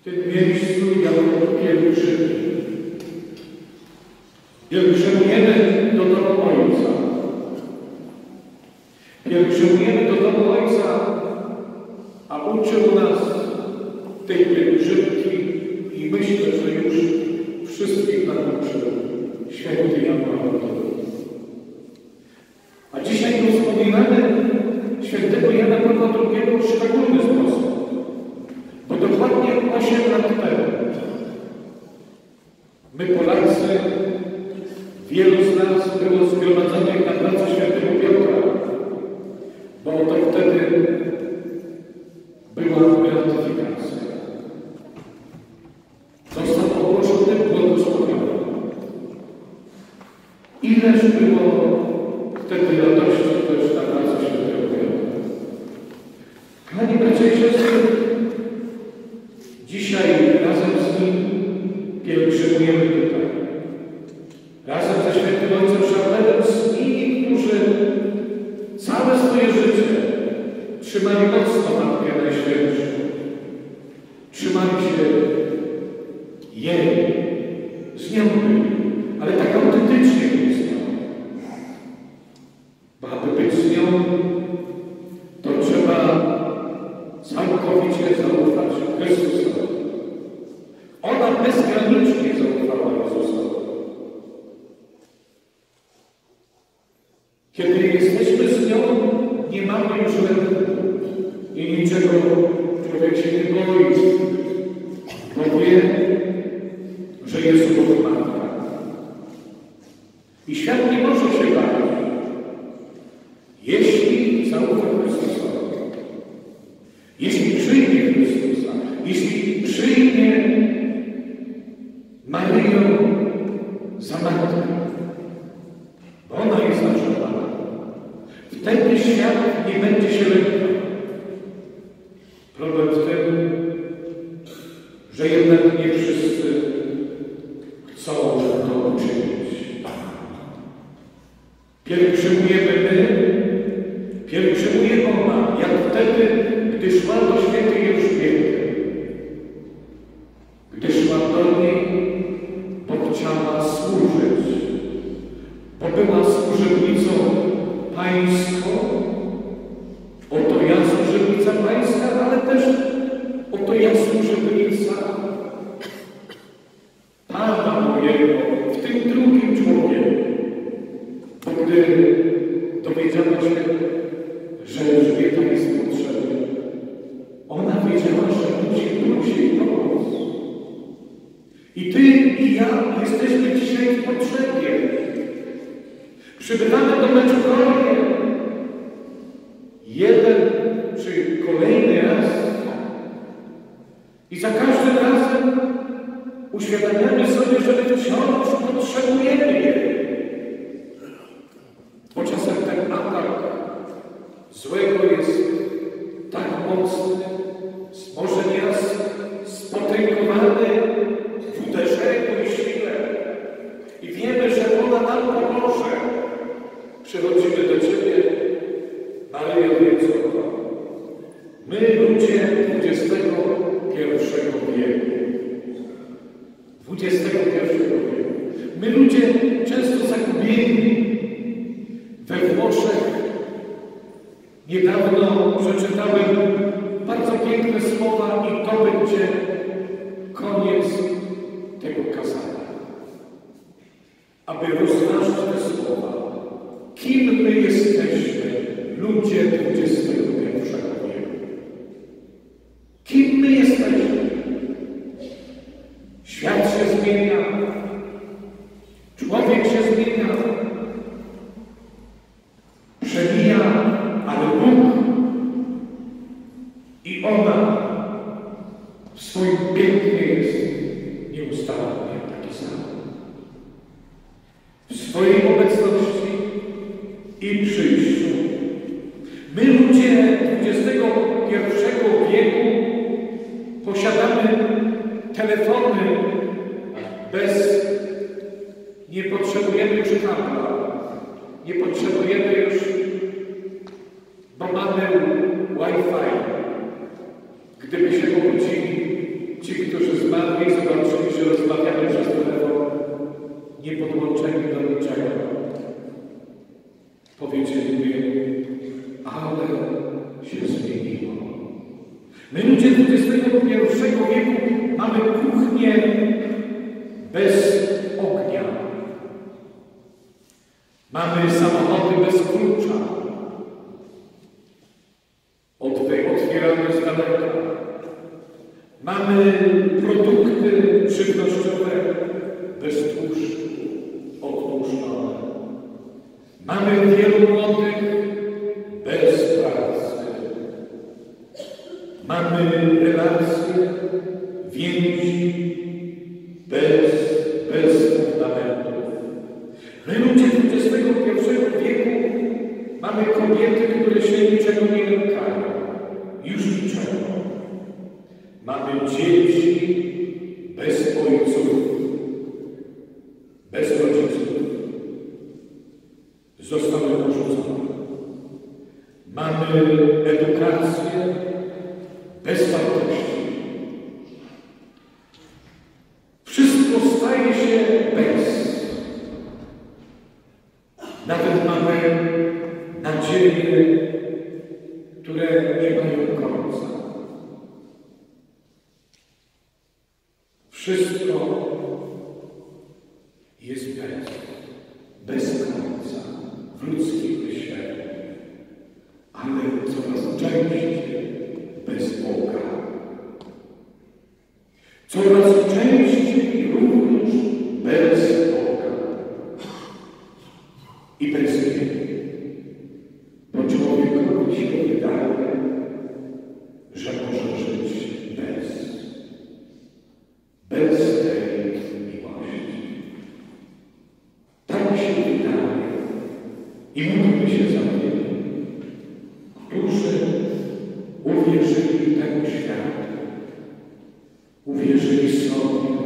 w tym miejscu jako pielgrzymi. Pielgrzymujemy do domu Ojca. Pielgrzymujemy do domu Ojca, a uczył nas tej pielgrzymki i myślę, że już wszystkich nam uczył święty Jan Paweł Kochani bracia i siostry, dzisiaj razem z nim pielgrzymujemy tutaj. Razem ze świętym Ojcem Szarlerem, z nimi, którzy całe swoje życie trzymali jeśli zaufa Chrystusowi. Jeśli przyjmie Chrystusa, jeśli przyjmie Maryję za matkę, bo ona jest nasza matka, wtedy świat nie będzie się lękał. Problem w tym, że jednak nie wszyscy chcą to uczynić. Pielgrzymujemy my, wtedy, gdy szła do świętej Elżbiety. Gdy szła do niej, bo chciała służyć, bo była służebnicą pańską. Oto ja służebnica pańska, ale też oto ja służebnica Pana mojego w tym drugim człowieku. Bo gdy dowiedziano się, że Elżbieta jest potrzebna, ona wiedziała, że musi Bóg jej pomóc. I ty i ja jesteśmy dzisiaj w potrzebie. Przybywamy do Meczugorie. Jeden czy kolejny raz. I za każdym razem uświadamiamy sobie, że my wciąż potrzebujemy jej. Bo czasem ten atak złego jest tak mocny, może nieraz spotęgowany w uderzeniu i sile. I wiemy, że ona nam pomoże. Przychodzimy do Ciebie, Maryjo, wie co to. My, ludzie XXI wieku. XXI wieku. My, ludzie często zagubieni we Włoszech. Niedawno przeczytałem bardzo piękne słowa i to będzie koniec tego kazania. Aby rozważyć te słowa, kim my jesteśmy, ludzie XXI wieku. Kim my jesteśmy? Świat się zmienia, człowiek się zmienia, przemija, ale Bóg i ona w swoim pięknie jest nieustannie taki sam. W swojej obecności i przyjściu. My ludzie XXI wieku posiadamy telefony bez nie potrzebujemy już nie potrzebujemy już bomadeł Wi-Fi. Gdyby się obudzili ci, którzy zmarli i zobaczyli, że rozmawiamy przez telefon, nie podłączeni do niczego, powiedzieliby, ale się zmieniło. My ludzie Mamy samochody bez klucza. Od tej otwieramy z daleka. Mamy produkty żywnościowe bez tłuszczu, odtłuszczone. Mamy wielu młodych bez pracy. Mamy relacje, więzi bez, bez fundamentów. My ludzie kobiety, które się niczego nie lękają. Już niczego. Mamy dzieci bez ojców, bez rodziców. Zostały porzucone. Mamy edukację bez wartości. Wszystko staje się bez. Nawet mamy nadzieje, które nie mają końca. Wszystko jest bez, bez końca w ludzkim myśleniu, ale coraz częściej bez Boga. Coraz częściej również bez Boga i bez Niego. I módlmy się za tymi, którzy uwierzyli temu światu, uwierzyli sobie,